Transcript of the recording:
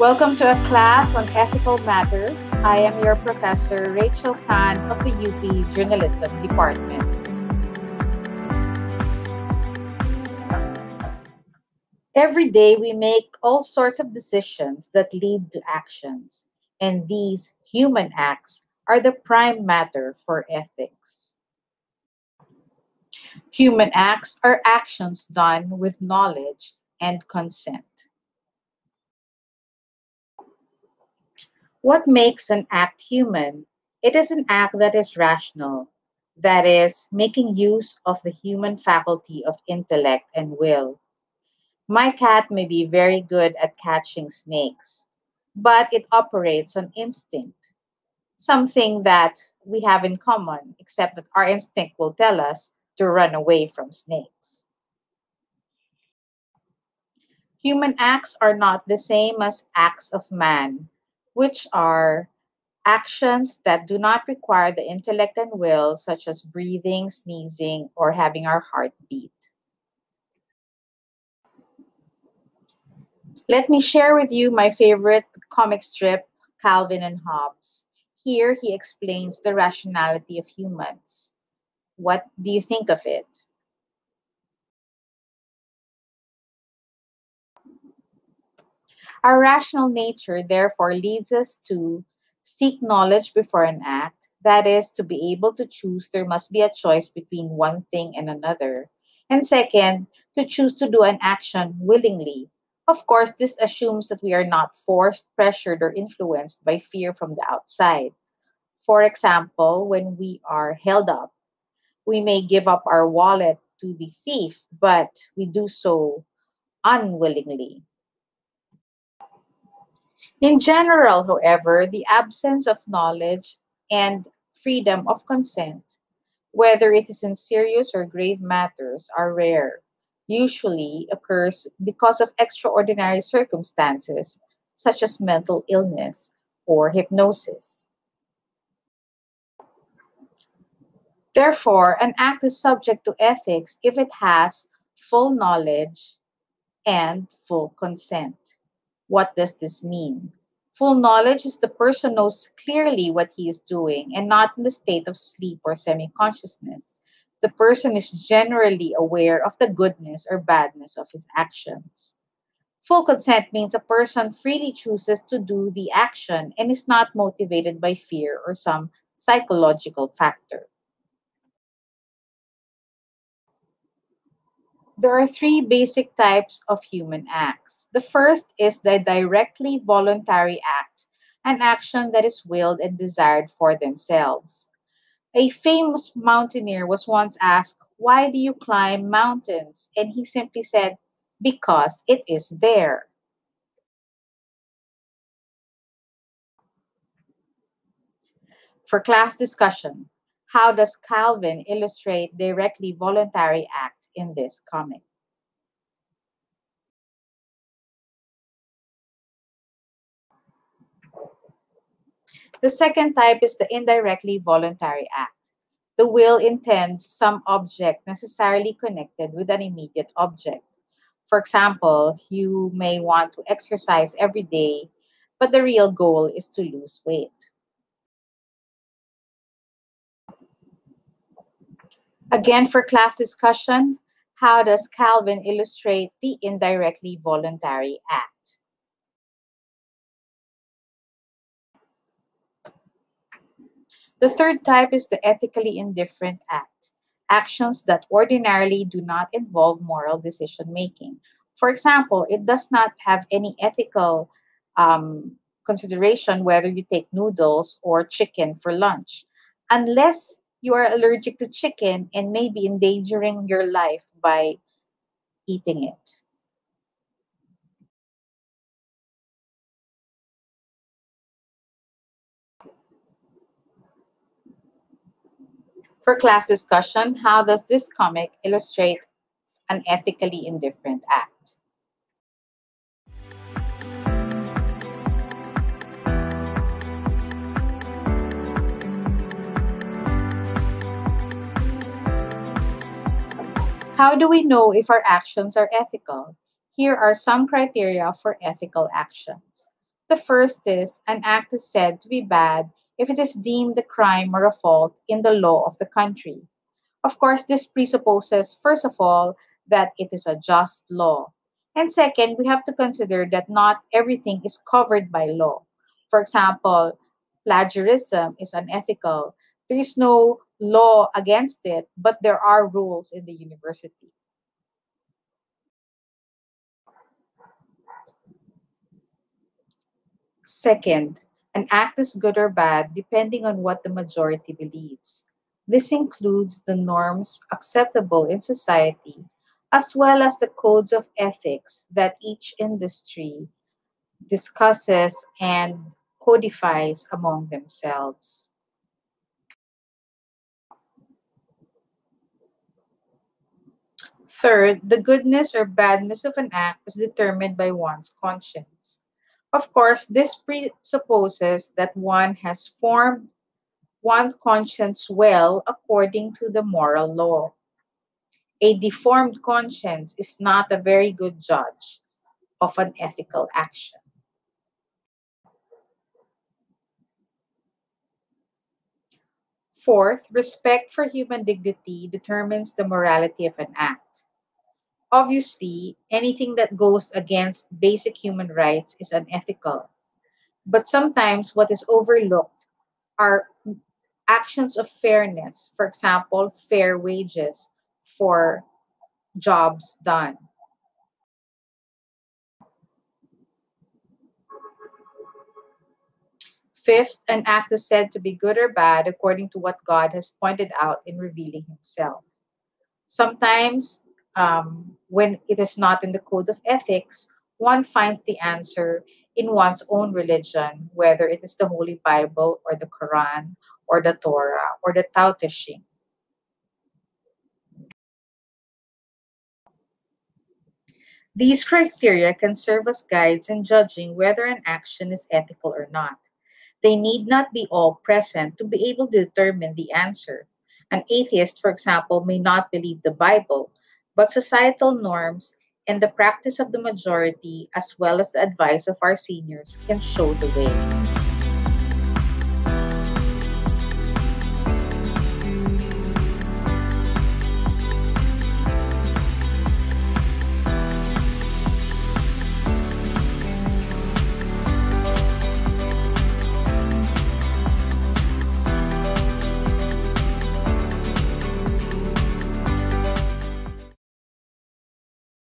Welcome to a class on ethical matters. I am your professor, Rachel Tan of the UP Journalism Department. Every day, we make all sorts of decisions that lead to actions, and these human acts are the prime matter for ethics. Human acts are actions done with knowledge and consent. What makes an act human? It is an act that is rational, that is, making use of the human faculty of intellect and will. My cat may be very good at catching snakes, but it operates on instinct, something that we have in common, except that our instinct will tell us to run away from snakes. Human acts are not the same as acts of man which are actions that do not require the intellect and will, such as breathing, sneezing, or having our heart beat. Let me share with you my favorite comic strip, Calvin and Hobbes. Here he explains the rationality of humans. What do you think of it? Our rational nature, therefore, leads us to seek knowledge before an act. That is, to be able to choose, there must be a choice between one thing and another. And second, to choose to do an action willingly. Of course, this assumes that we are not forced, pressured, or influenced by fear from the outside. For example, when we are held up, we may give up our wallet to the thief, but we do so unwillingly. In general, however, the absence of knowledge and freedom of consent, whether it is in serious or grave matters, are rare. Usually occurs because of extraordinary circumstances, such as mental illness or hypnosis. Therefore, an act is subject to ethics if it has full knowledge and full consent. What does this mean? Full knowledge is the person knows clearly what he is doing and not in the state of sleep or semi consciousness. The person is generally aware of the goodness or badness of his actions. Full consent means a person freely chooses to do the action and is not motivated by fear or some psychological factor. There are three basic types of human acts. The first is the directly voluntary act, an action that is willed and desired for themselves. A famous mountaineer was once asked, Why do you climb mountains? And he simply said, Because it is there. For class discussion, how does Calvin illustrate directly voluntary act in this comic. The second type is the indirectly voluntary act. The will intends some object necessarily connected with an immediate object. For example, you may want to exercise every day, but the real goal is to lose weight. Again, for class discussion, how does Calvin illustrate the indirectly voluntary act? The third type is the ethically indifferent act, actions that ordinarily do not involve moral decision making. For example, it does not have any ethical um, consideration whether you take noodles or chicken for lunch, unless you are allergic to chicken and may be endangering your life by eating it. For class discussion, how does this comic illustrate an ethically indifferent act? How do we know if our actions are ethical? Here are some criteria for ethical actions. The first is an act is said to be bad if it is deemed a crime or a fault in the law of the country. Of course, this presupposes, first of all, that it is a just law. And second, we have to consider that not everything is covered by law. For example, plagiarism is unethical. There is no law against it, but there are rules in the university. Second, an act is good or bad depending on what the majority believes. This includes the norms acceptable in society, as well as the codes of ethics that each industry discusses and codifies among themselves. Third, the goodness or badness of an act is determined by one's conscience. Of course, this presupposes that one has formed one conscience well according to the moral law. A deformed conscience is not a very good judge of an ethical action. Fourth, respect for human dignity determines the morality of an act. Obviously, anything that goes against basic human rights is unethical. But sometimes what is overlooked are actions of fairness, for example, fair wages for jobs done. Fifth, an act is said to be good or bad according to what God has pointed out in revealing Himself. Sometimes, um, when it is not in the code of ethics, one finds the answer in one's own religion, whether it is the Holy Bible or the Quran or the Torah or the Tao Te Ching. These criteria can serve as guides in judging whether an action is ethical or not. They need not be all present to be able to determine the answer. An atheist, for example, may not believe the Bible, but societal norms and the practice of the majority, as well as the advice of our seniors, can show the way.